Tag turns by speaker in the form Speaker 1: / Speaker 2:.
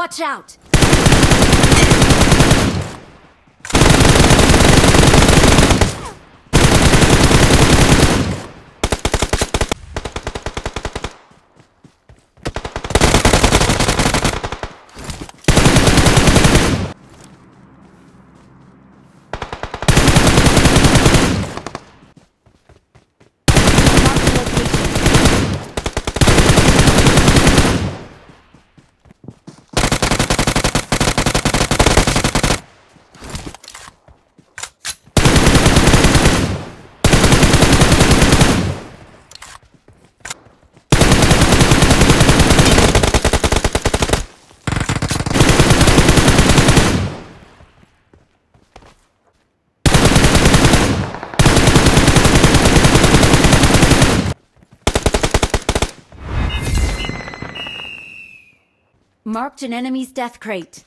Speaker 1: Watch out! Marked an enemy's death crate.